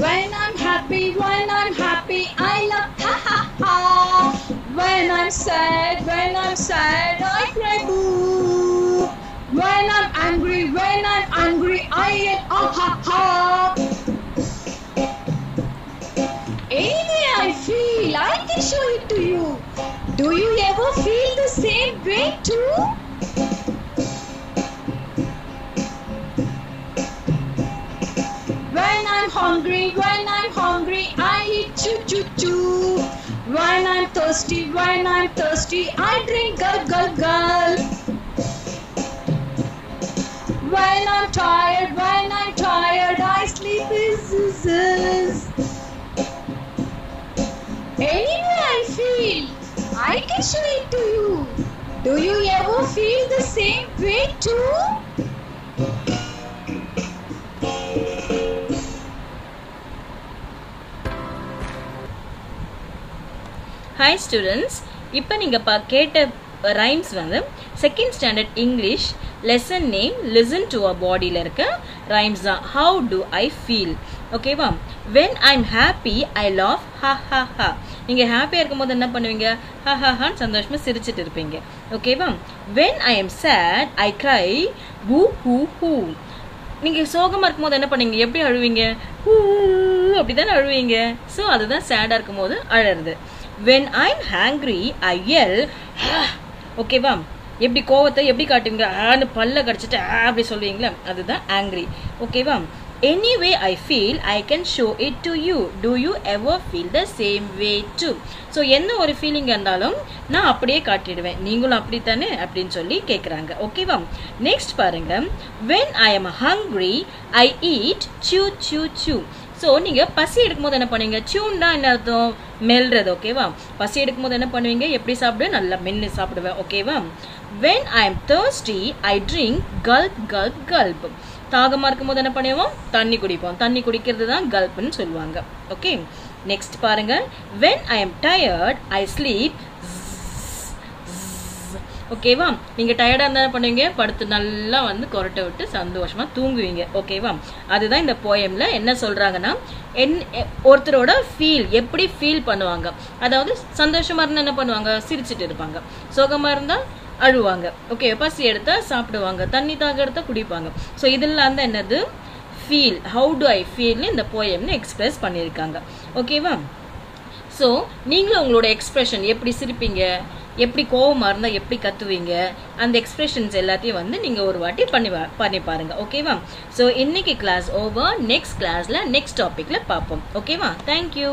When I'm happy, when I'm happy, I laugh, ha ha ha. When I'm sad, when I'm sad, I cry boo. When I'm angry, when I'm angry, I yell, ah ha ha. Anyway, I feel I can show it to you. Do you ever feel the same way too? Hungry, when I'm hungry, I eat choo choo choo. When I'm thirsty, when I'm thirsty, I drink gulp gulp gulp. When I'm tired, when I'm tired, I sleep is. Anyway, I feel I can show it to you. Do you ever feel the same way too? Hi students இப்போ நீங்கள் பா கேட்ட rhymes வந்து second standard English lesson name listen to a பாடியில் இருக்க rhymes தான். How do I feel ஓகேவா when I am happy I laugh ha ha ha நீங்கள் ஹாப்பியாக இருக்கும்போது என்ன பண்ணுவீங்க? ஹா ஹா ஹான்னு சந்தோஷமாக சிரிச்சிட்டு இருப்பீங்க. ஓகேவா when I am sad I cry hoo hoo hoo நீங்கள் சோகமாக இருக்கும்போது என்ன பண்ணுவீங்க? எப்படி அழுவீங்க? ஹூ அப்படி தானே அழுவீங்க? ஸோ அதுதான் சேடாக இருக்கும்போது அழறது. When I'm angry I yell ஓகேவா எப்படி கோவத்தை எப்படி காட்டுவீங்க? ஆன்னு பல்ல கடிச்சிட்டு அப்படி சொல்லுவீங்களா? அதுதான் ஆங்க்ரி ஓகேவா anyway I feel I can show it to you do you ever feel the same way too so என்ன ஒரு ஃபீலிங் இருந்தாலும் நான் அப்படியே காட்டிடுவேன். நீங்களும் அப்படித்தானே? அப்படின்னு சொல்லி கேட்குறாங்க ஓகேவா நெக்ஸ்ட் பாருங்க. When I am hungry I eat chew chew chew so நீங்கள் பசி எடுக்கும்போது என்ன பண்ணுவீங்க? சியூன்னா என்ன அர்த்தம்? மெல்றது ஓகேவா பசி எடுக்கும்போது என்ன பண்ணுவீங்க? எப்படி சாப்பிடுவேன் நல்லா மென்று சாப்பிடுவேன் ஓகேவா when I am thirsty I drink gulp gulp gulp தாகமாக இருக்கும்போது என்ன பண்ணுவோம்? தண்ணி குடிப்போம். தண்ணி குடிக்கிறது தான் கல்ப்னு சொல்லுவாங்க ஓகே நெக்ஸ்ட் பாருங்க. When I am tired I sleep ஓகேவா நீங்கள் டயர்டாக இருந்தால் என்ன பண்ணுவீங்க? படுத்து நல்லா வந்து கொரட்டை விட்டு சந்தோஷமாக தூங்குவீங்க. ஓகேவா அதுதான் இந்த போயமில் என்ன சொல்கிறாங்கன்னா என் ஒருத்தரோட ஃபீல் எப்படி ஃபீல் பண்ணுவாங்க? அதாவது சந்தோஷமாக இருந்தால் என்ன பண்ணுவாங்க? சிரிச்சிட்டு இருப்பாங்க. சோகமாக இருந்தால் அழுவாங்க. ஓகே பசி எடுத்தால் சாப்பிடுவாங்க. தண்ணி தாக எடுத்தால் குடிப்பாங்க. ஸோ இதெல்லாம் தான் என்னது? ஃபீல் ஹவு டு ஐ ஃபீல்னு இந்த போயம்னு எக்ஸ்பிரஸ் பண்ணியிருக்காங்க. ஓகேவா ஸோ நீங்களும் உங்களோட எக்ஸ்பிரஷன் எப்படி சிரிப்பீங்க? எப்படி கோவமாக இருந்தால் எப்படி கத்துவீங்க? அந்த எக்ஸ்பிரஷன்ஸ் எல்லாத்தையும் வந்து நீங்கள் ஒரு வாட்டி பண்ணி பண்ணி பாருங்க. ஓகேவா ஸோ இன்னைக்கு கிளாஸ் ஓவர் நெக்ஸ்ட் கிளாஸில் நெக்ஸ்ட் டாப்பிக்கில் பார்ப்போம். ஓகேவா தேங்க்யூ